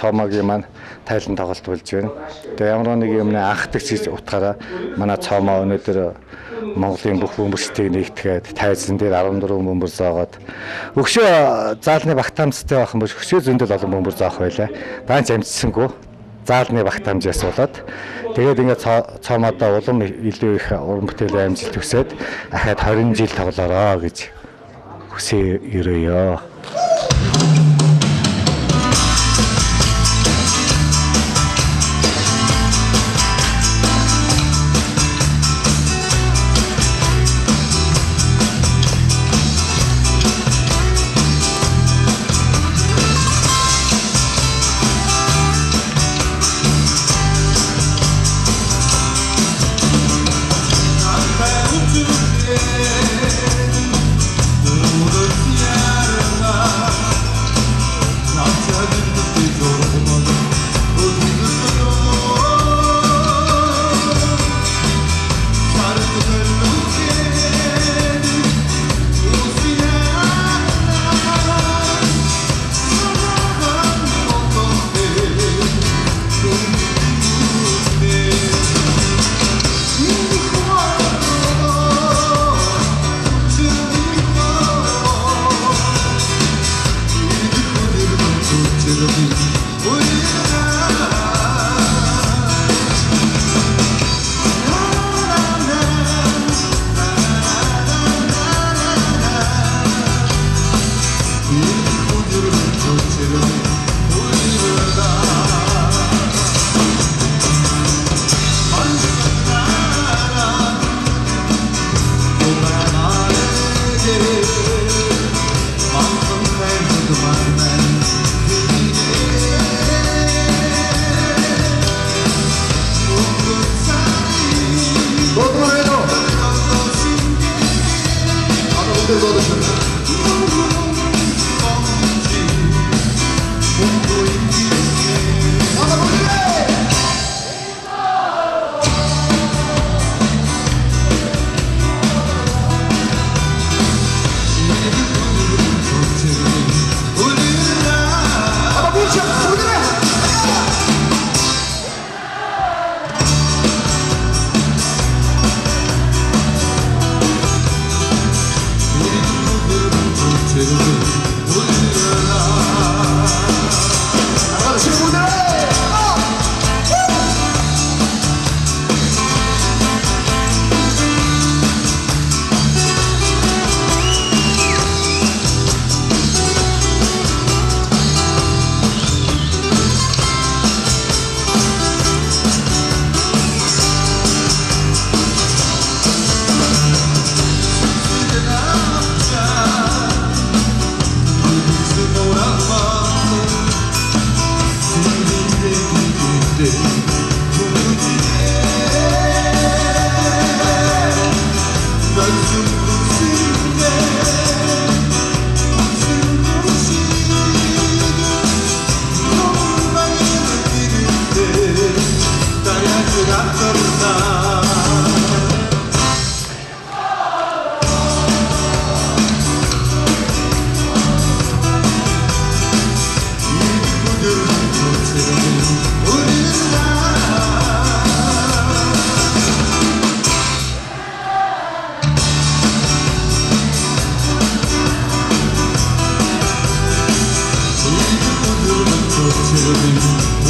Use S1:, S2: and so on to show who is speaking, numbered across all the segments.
S1: цоомогийн маань тайлан тоглолт болж байна. Тэгээ ямар нэг юм анхдагч гэж утгаараа манай цоомоо өнөөдөр Монголын бүх бөмбөрчдийг нэгтгээд тайзан дээр 14 бөмбөр зоогоод өгшөө заалны багтаамжтай байх юм бол өшөө зөндөл олон бөмбөр зоох байлаа. Даанч амжсангүй заалны багтаамжаас болоод тэгээд ингээд цоомоодоо улам илүү их уран бүтээлийн амжилт төсөөд ахаад 20 жил тоглоороо гэж хүсээ өрөөё.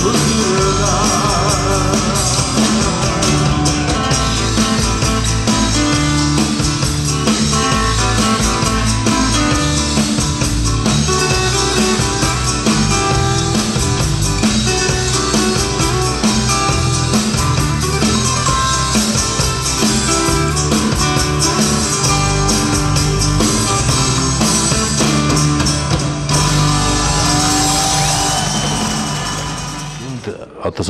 S2: Одоо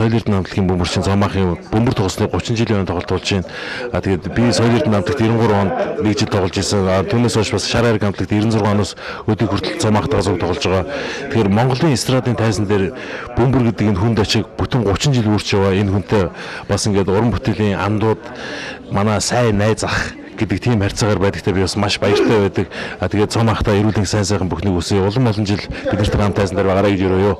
S2: соёл эрдэнэ намтлагийн бөмбөрчин Зомахын бөмбөр тоглосны 30 жилийн өмнө тоглолт болж байна. А тэгээд би соёл эрдэнэ намтлагт 93 онд нэг жил тоглож исэн. А түүнээс хойш бас Шар айраг намтлагт 96 оноос өдөө хүртэл Зомахтайгаа зөв тоглож байгаа. Тэгэхээр Монголын эстрадын тайзан дээр бөмбөр гэдэг энэ хүнд ачиг бүтэн 30 жил үрч яваа. Энэ хүнтэй бас ингээд уран бүтээлийн андууд манай сайн найз ах гэдэг тийм харьцаагаар байдагтаа би бас маш баяртай байдаг. А тэгээд цомахта эрүүлэн сайн сайхан бүхнийг үсэе. Улам олон жил бид нарт хамт тайзан дээр байгаарай гэж өрөөё.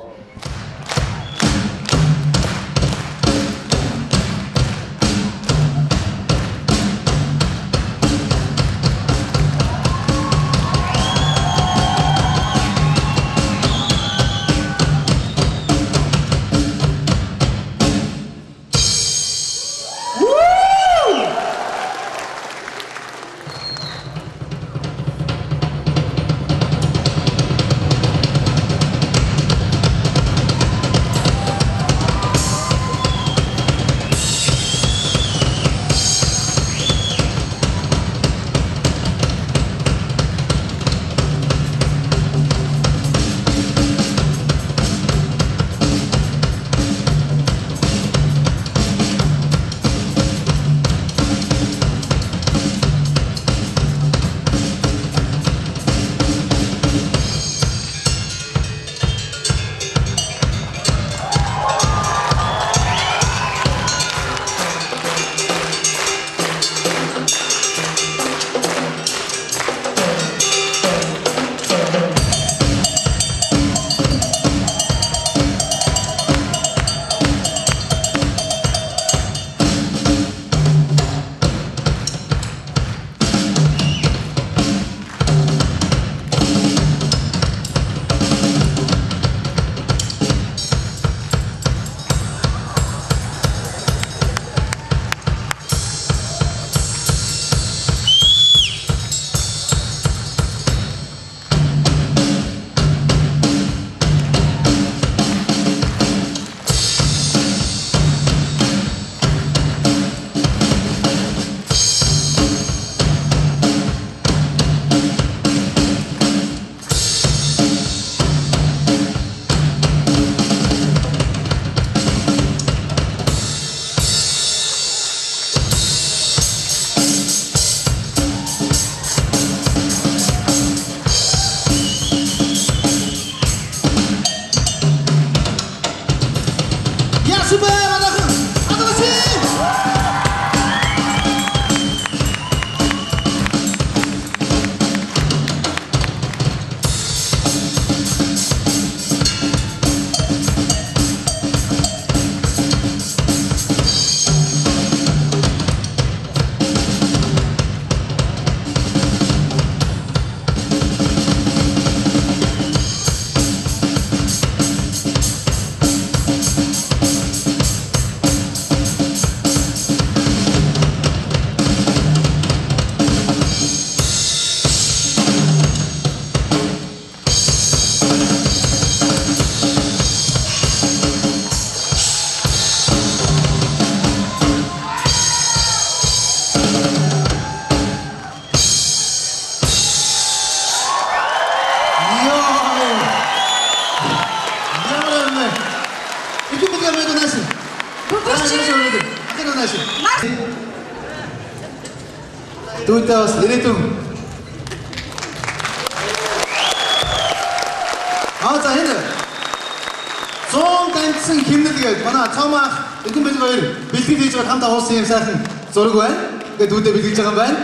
S3: Зураг байна. Ингээд дүүтэй бэлгэж байгаа юм байна.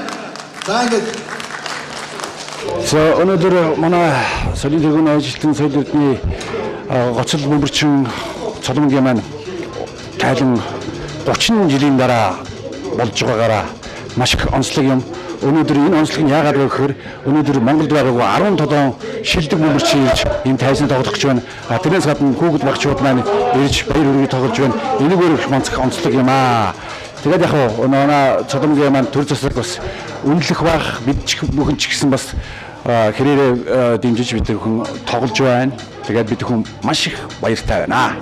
S3: За ингээд
S4: За өнөөдөр манай солид тэргүүн ажилтны соёл эрдний гоцол бөмбөрчин цоломгийн маань тайлан 30 жилийн дараа болж байгаагаараа маш их онцлог юм. Өнөөдөр энэ онцлог нь яагаад вэ гэхээр өнөөдөр Монголд байгаагүй 17 шилдэг бөмбөрчин ирж энэ тайзанд тоглох гэж байна. А тэрнээс гадна хүүхэд багчууд маань ирж баяр хүргээ тоглож байна. Энийг өөр их онцлог юм аа. Тэгээд яг хоо манай цоломгийн маань төр засаг бас үнэлэх бах бид ч бүхэн ч гэсэн бас хэрээрээ дэмжиж бид хүн тоглож байна. Тэгээд бид хүн маш их баяртай байна.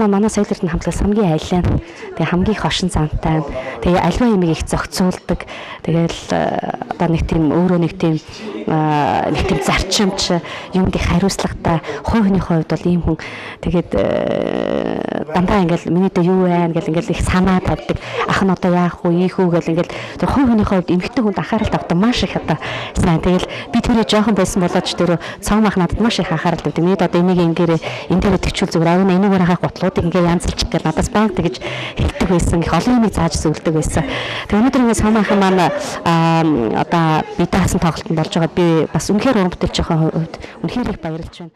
S5: Маань манай соёл эрдэнэ хамтлаг хамгийн айлын тэгээ хамгийн их оршин занттай Тэгээ альва юмыг их зохицуулдаг. Тэгээл одоо нэг тийм өөрөө нэг тийм нэг тийм зарчимч юмд их хариуцлагатай хүний хувьд бол ийм хүн тэгээд дандаа ингээл миний дэ юу байна гэл ингээл их санаа тавьдаг. Ах нь одоо яах вэ, ийх үү гэл ингээл тэр хүний хувьд эмэгтэй хүнд анхаарал тавьдаг маш их одоо сайн. Тэгэл би тэрээ жоохон байсан болоод ч тэр цом ах надад маш их анхаарал тавьдаг. Миний одоо энийг ингээрээ энэ дээр тэгчүүл зүгээр авна энэгээр хахах ботлуудыг ингээ янзлчих гэл надаас банк тэгж хэлдэг байсан. Их олон юмыг зааж зөвлөдөг байсан. Тэг өнөөдөр ингээ цом ах маань одоо би даасан тоглолтод болж байгаа би бас үнэхээр уран бүтээлчийн хувьд үнэхээр их баярлж байна.